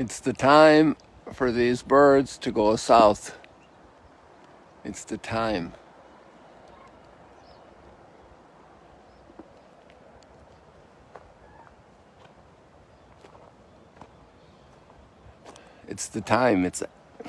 It's the time for these birds to go south. It's the time. It's the time. It's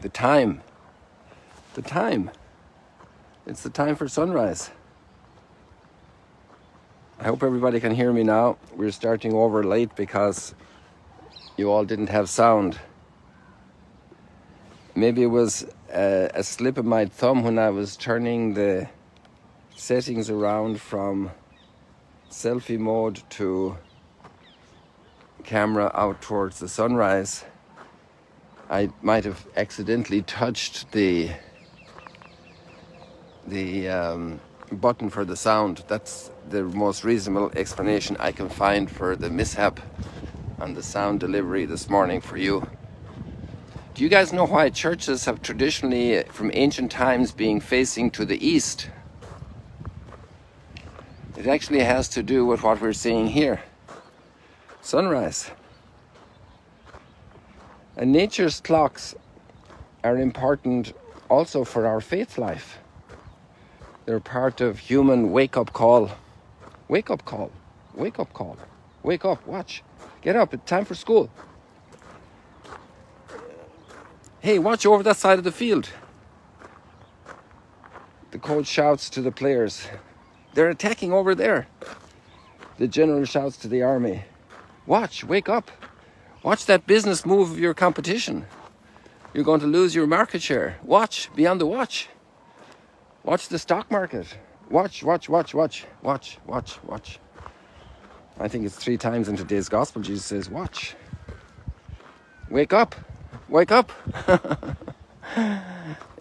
the time. The time. It's the time for sunrise. I hope everybody can hear me now. We're starting over late because you all didn't have sound. Maybe it was a, a slip of my thumb when I was turning the settings around from selfie mode to camera out towards the sunrise. I might have accidentally touched the the um, button for the sound. That's the most reasonable explanation I can find for the mishap on the sound delivery this morning for you. Do you guys know why churches have traditionally, from ancient times, being facing to the east? It actually has to do with what we're seeing here sunrise. And nature's clocks are important also for our faith life. They're part of human wake up call. Wake up call. Wake up call. Wake up. Watch. Get up. It's time for school. Hey, watch over that side of the field. The coach shouts to the players. They're attacking over there. The general shouts to the army. Watch. Wake up. Watch that business move of your competition. You're going to lose your market share. Watch. Be on the watch. Watch the stock market. Watch, watch, watch, watch, watch, watch, watch. I think it's three times in today's gospel Jesus says, Watch. Wake up. Wake up.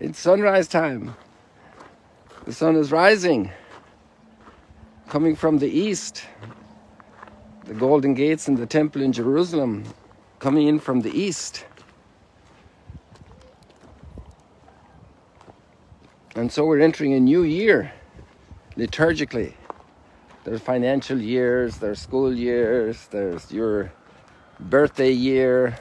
it's sunrise time. The sun is rising. Coming from the east. The golden gates in the temple in Jerusalem coming in from the east. And so we're entering a new year liturgically. There's financial years, there's school years, there's your birthday year.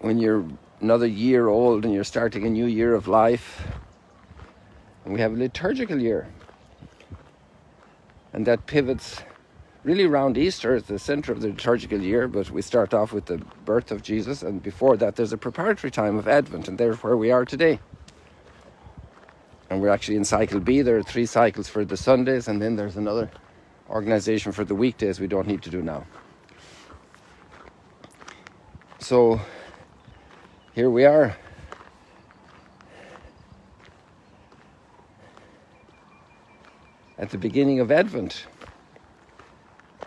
When you're another year old and you're starting a new year of life. And we have a liturgical year. And that pivots really around Easter is the center of the liturgical year, but we start off with the birth of Jesus, and before that, there's a preparatory time of Advent, and there's where we are today. And we're actually in cycle B. There are three cycles for the Sundays, and then there's another organization for the weekdays we don't need to do now. So here we are. At the beginning of Advent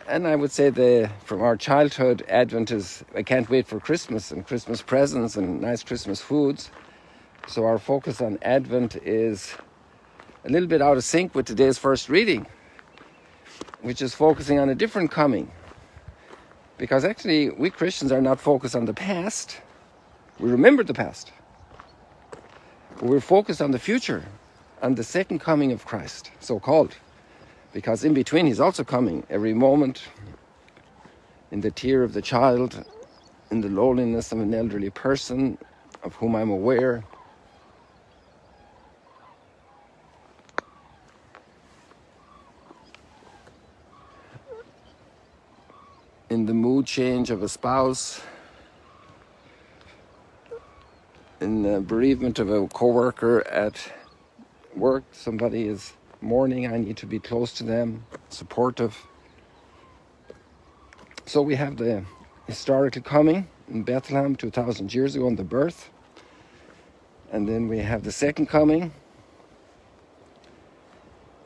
and I would say the from our childhood, Advent is I can't wait for Christmas and Christmas presents and nice Christmas foods. So our focus on Advent is a little bit out of sync with today's first reading, which is focusing on a different coming. Because actually, we Christians are not focused on the past. We remember the past. We're focused on the future, on the second coming of Christ, so called because in between he's also coming every moment in the tear of the child, in the loneliness of an elderly person of whom I'm aware. In the mood change of a spouse, in the bereavement of a coworker at work, somebody is mourning, I need to be close to them, supportive. So we have the historical coming in Bethlehem 2000 years ago on the birth. And then we have the second coming.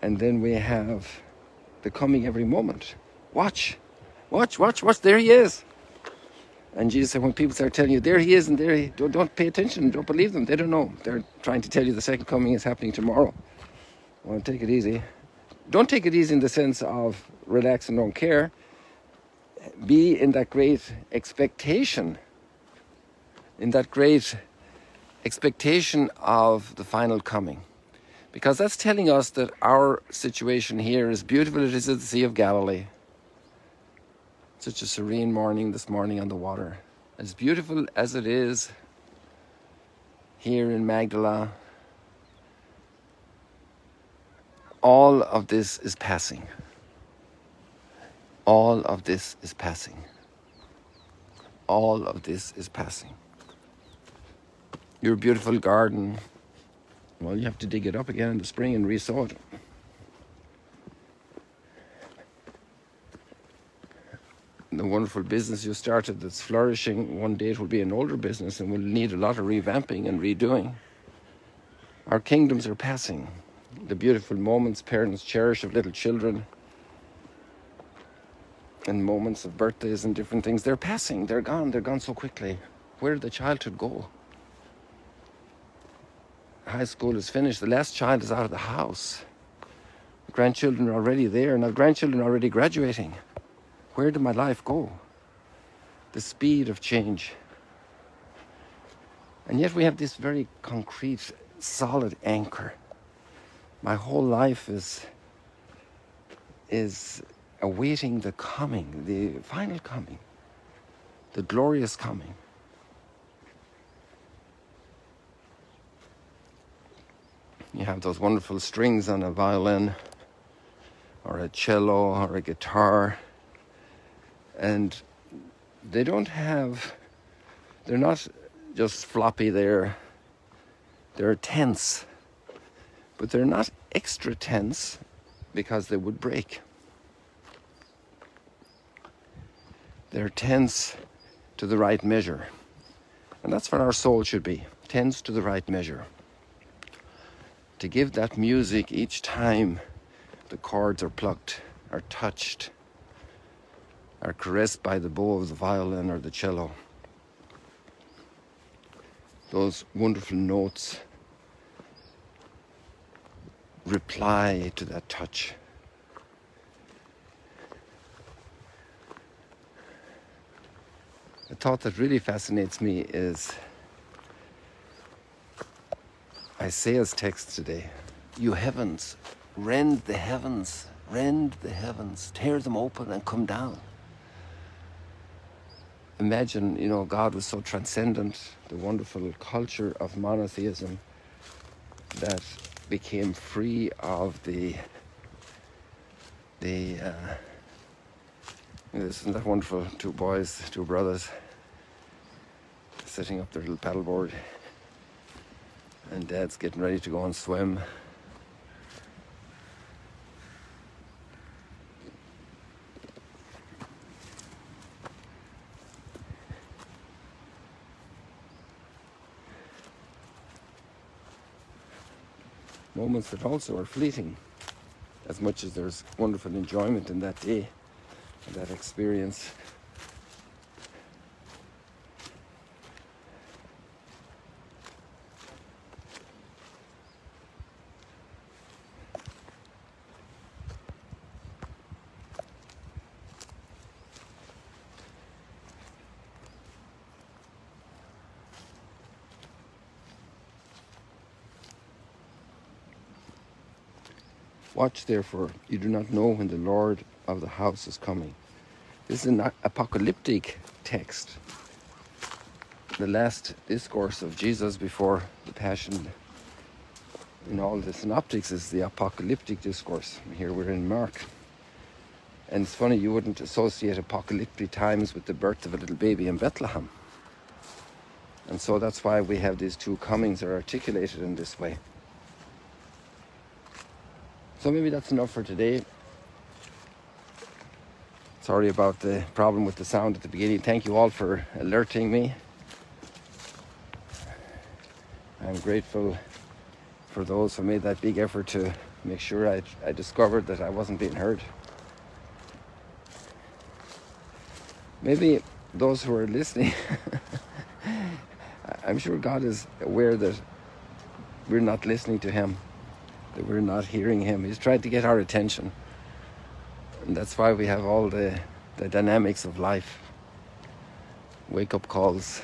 And then we have the coming every moment. Watch, watch, watch, watch, there he is. And Jesus said, when people start telling you, there he is, and there he, don't, don't pay attention, don't believe them. They don't know. They're trying to tell you the second coming is happening tomorrow. Well, take it easy. Don't take it easy in the sense of relax and don't care. Be in that great expectation, in that great expectation of the final coming. Because that's telling us that our situation here, as beautiful as it is at the Sea of Galilee, Such a serene morning this morning on the water. As beautiful as it is here in Magdala, all of this is passing. All of this is passing. All of this is passing. Your beautiful garden, well, you have to dig it up again in the spring and resow it. The wonderful business you started that's flourishing, one day it will be an older business and will need a lot of revamping and redoing. Our kingdoms are passing. The beautiful moments parents cherish of little children and moments of birthdays and different things, they're passing, they're gone, they're gone so quickly. Where did the childhood go? high school is finished, the last child is out of the house. Grandchildren are already there, now grandchildren are already graduating. Where did my life go? The speed of change. And yet we have this very concrete, solid anchor. My whole life is is awaiting the coming, the final coming, the glorious coming. You have those wonderful strings on a violin or a cello or a guitar, and they don't have, they're not just floppy, they're, they're tense, but they're not extra tense because they would break. They're tense to the right measure. And that's what our soul should be tense to the right measure to give that music each time the chords are plucked, are touched, are caressed by the bow of the violin or the cello. Those wonderful notes reply to that touch. The thought that really fascinates me is Isaiah's text today. You heavens, rend the heavens, rend the heavens, tear them open and come down. Imagine, you know, God was so transcendent, the wonderful culture of monotheism that became free of the the uh, isn't that wonderful? Two boys, two brothers, sitting up their little paddleboard and dad's getting ready to go and swim. Moments that also are fleeting, as much as there's wonderful enjoyment in that day, and that experience. Watch therefore, you do not know when the Lord of the house is coming. This is an apocalyptic text. The last discourse of Jesus before the Passion in all the synoptics is the apocalyptic discourse. Here we're in Mark. And it's funny, you wouldn't associate apocalyptic times with the birth of a little baby in Bethlehem. And so that's why we have these two comings are articulated in this way. So maybe that's enough for today. Sorry about the problem with the sound at the beginning. Thank you all for alerting me. I'm grateful for those who made that big effort to make sure I, I discovered that I wasn't being heard. Maybe those who are listening, I'm sure God is aware that we're not listening to Him that we're not hearing him. He's trying to get our attention. And that's why we have all the, the dynamics of life. Wake up calls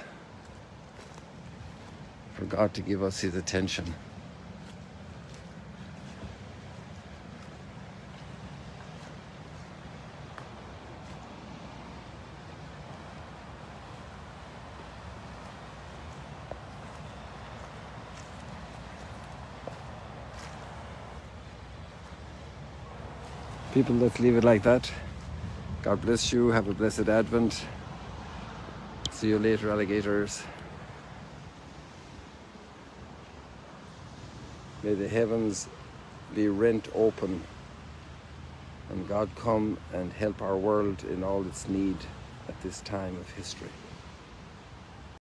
for God to give us his attention. People, let's leave it like that. God bless you. Have a blessed Advent. See you later, alligators. May the heavens be rent open and God come and help our world in all its need at this time of history.